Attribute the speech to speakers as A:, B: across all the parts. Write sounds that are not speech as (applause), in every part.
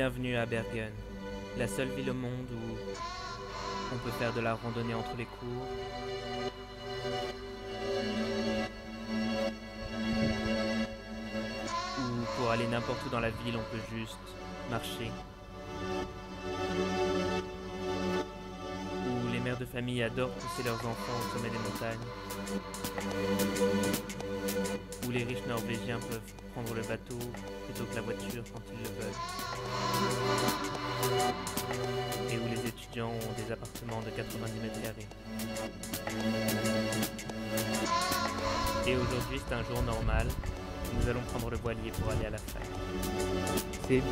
A: Bienvenue à Bergen, la seule ville au monde où on peut faire de la randonnée entre les cours. Ou pour aller n'importe où dans la ville, on peut juste marcher. Où les mères de famille adorent pousser leurs enfants au sommet des montagnes. Où les riches norvégiens peuvent prendre le bateau plutôt que la voiture quand ils le veulent. Et où les étudiants ont des appartements de 90 mètres carrés. Et aujourd'hui, c'est un jour normal. Nous allons prendre le voilier pour aller à la fac. C'est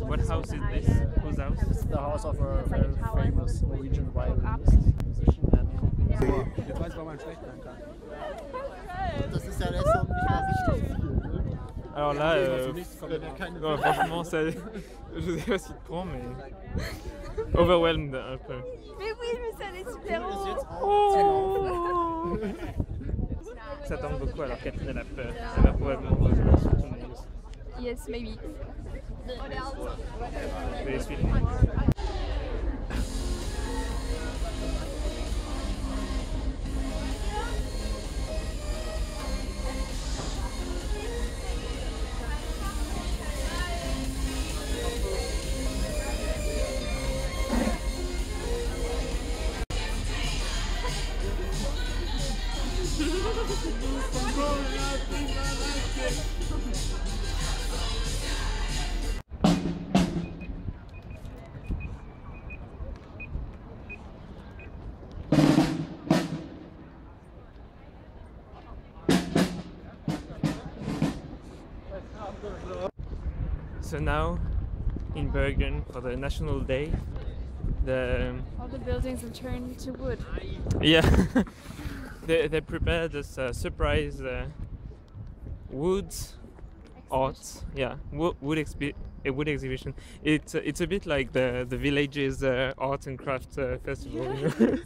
A: What house is this? Whose house?
B: It's the house of a very famous Norwegian violinist, musician and
A: là, euh, non, franchement, ça, (laughs) je sais pas si te prends, mais overwhelmed un peu.
C: Mais oui, mais ça allait super
D: auch (laughs)
A: Ça tombe beaucoup, alors Catherine elle a peur. Elle va probablement rejoindre sur monde.
C: Yes, maybe.
A: Je vais So now, in Bergen for the National Day, the
C: All the buildings are turned to wood.
A: yeah, (laughs) they they prepared this uh, surprise uh, wood art, yeah, wood, wood expi- a wood exhibition. It's uh, it's a bit like the the village's uh, art and craft uh, festival. know? (laughs)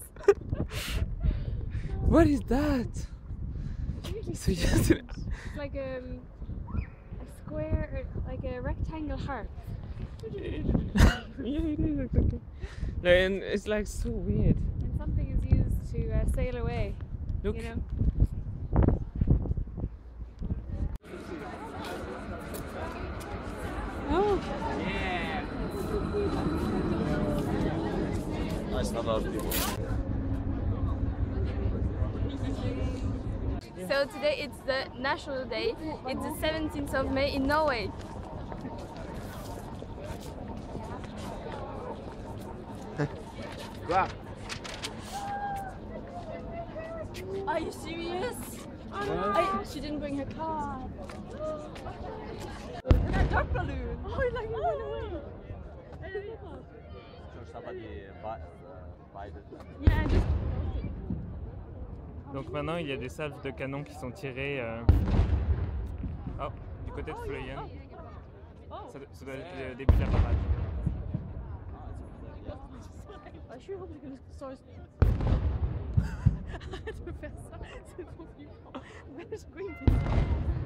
A: what is that? So
C: It's like a square, like a rectangle harp.
A: yeah, it is. It's okay. No, and it's like so weird.
C: And something is used to uh, sail away,
A: Look,
C: you know? Oh,
E: So today it's the National Day. It's the 17th of May in Norway.
F: Quoi
E: Are you serious? I, she didn't bring her card. that duck balloon. Oh, he's like running oh, away. Yeah, just
A: Donc maintenant, il y a des salves de canon qui sont tirées euh, oh, du côté de Fleuyen. Ça, doit- être le début de la parade.
B: Je suis que le sort. (laughs) Arrête de faire ça, c'est trop flippant. (laughs)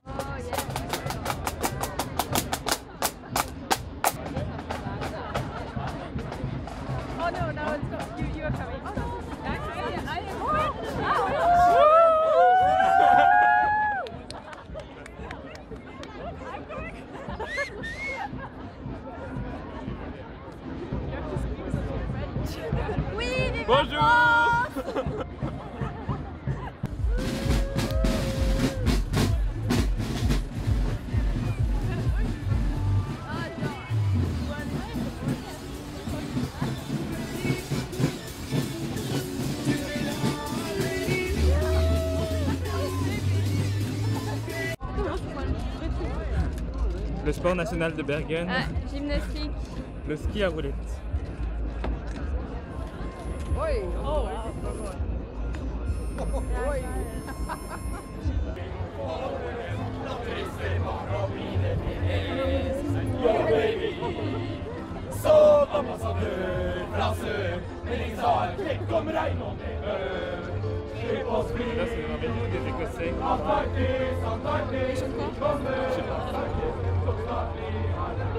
A: sport national de Bergen,
E: Ah, gymnastique.
A: le ski à roulettes. Là, c'est les des Écossais.
E: Ça,
A: Hallelujah.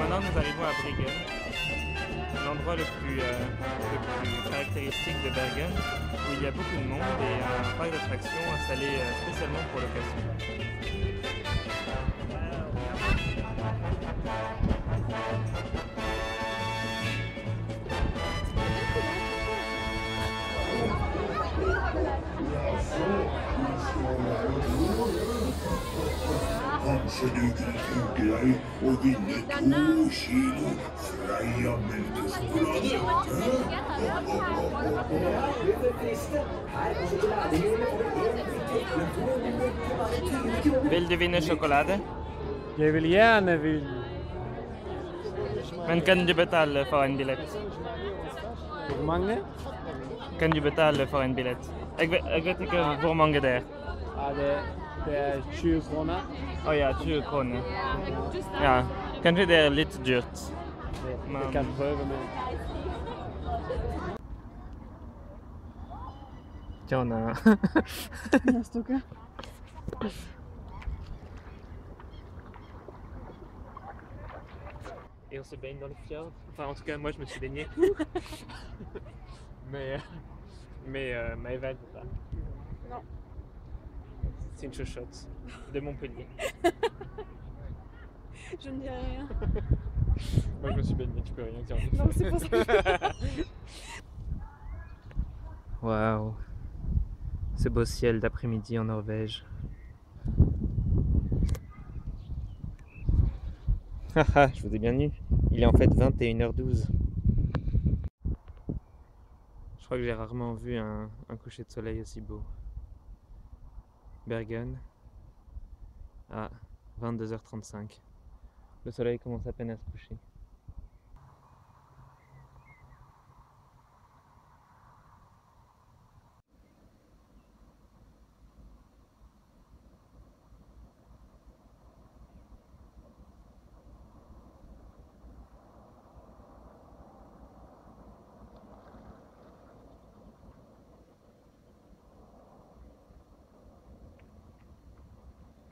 A: Maintenant nous arrivons à Briggen, l'endroit le plus, euh, le plus caractéristique de Bergen, où il y a beaucoup de monde et un parc d'attractions installé euh, spécialement pour l'occasion.
E: Sönögelsugare och vinner kilo Freja melkchoklad.
A: Vill du vinne sjokolade?
F: Jeg vil gjerne vil
A: Men kan du betale for en billett?
F: Hvor mange?
A: Kan du betale for en billett? Jeg vet, jeg vet ikke hvor mange det er.
F: Ja, det, det er 20 kroner.
A: Å ja, 20 kroner. Ja, kanskje det er litt dyrt?
F: Jeg kan prøve med
A: Tiens, on a... Et on se baigne dans le fjord. Enfin, en tout cas, moi, je me suis baigné. mais euh, mais euh, Maëva, pas.
B: Non.
A: C'est une chochotte de Montpellier. (laughs)
B: Je ne dirai rien.
A: Moi, je me suis baigné, tu peux rien dire.
B: Non, c'est pour ça (laughs)
A: Waouh. Ce beau ciel d'après-midi en Norvège. Haha, je vous ai bien eu. Il est en fait 21h12. Je crois que j'ai rarement vu un, un coucher de soleil aussi beau. Bergen à 22h35. Le soleil commence à peine à se coucher.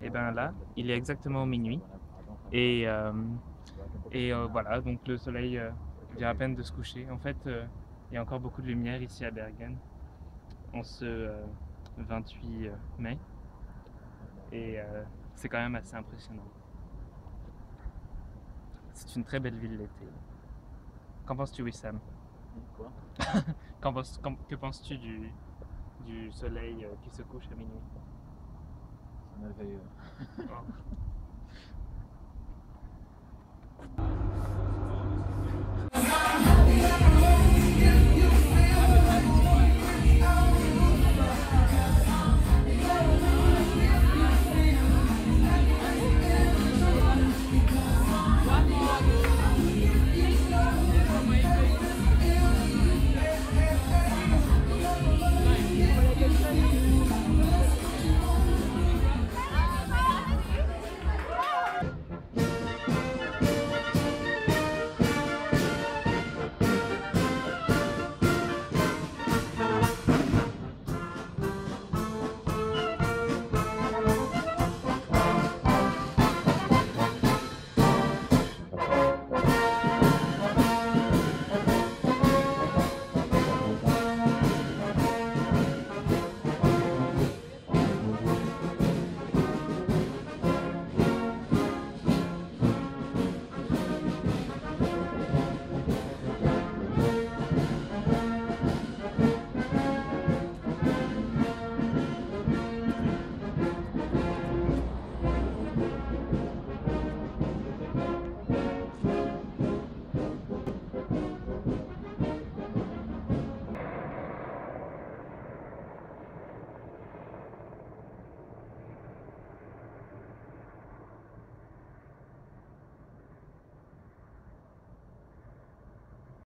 A: Et ben là, il est exactement minuit. Et, euh, et euh, voilà, donc le soleil euh, vient à peine de se coucher. En fait, il y a encore beaucoup de lumière ici à Bergen en ce euh, 28 mai. Et c'est quand même assez impressionnant. C'est une très belle ville l'été. Qu'en penses-tu, Wissam?
D: Quoi? (laughs)
A: Que penses-tu du, du soleil qui se couche à minuit?
D: Não
A: veio.